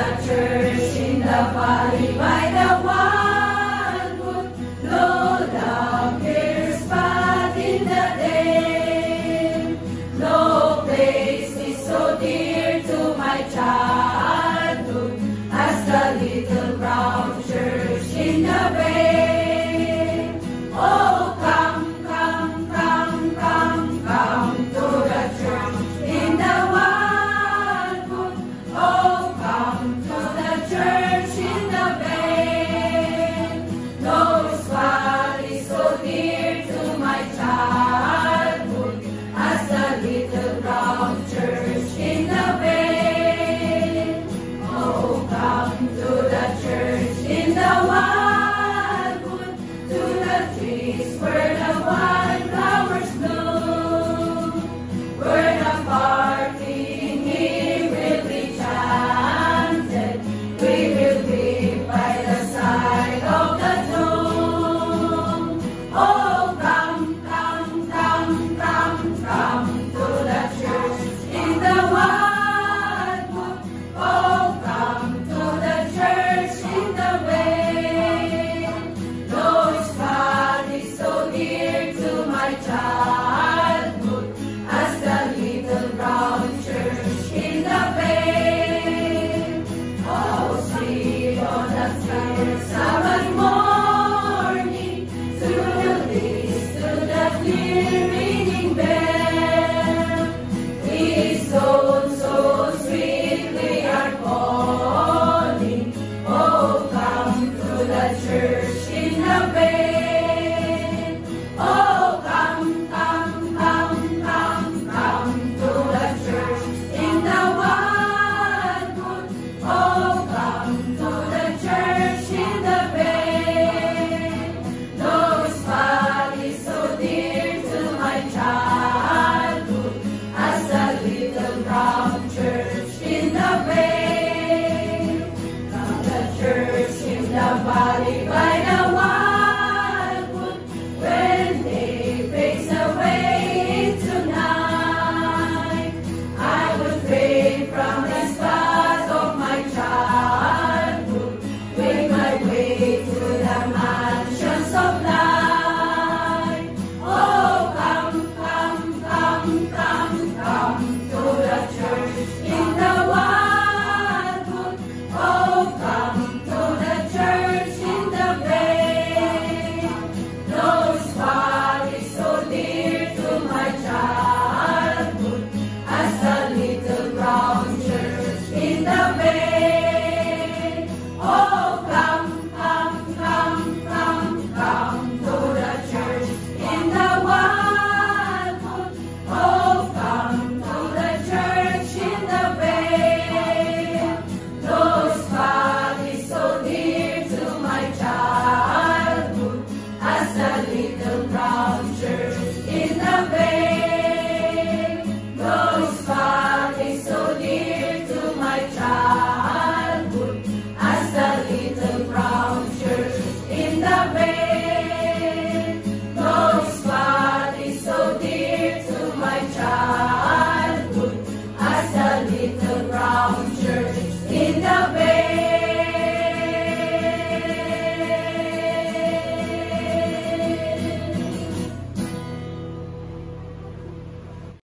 The church in the valley by the water. In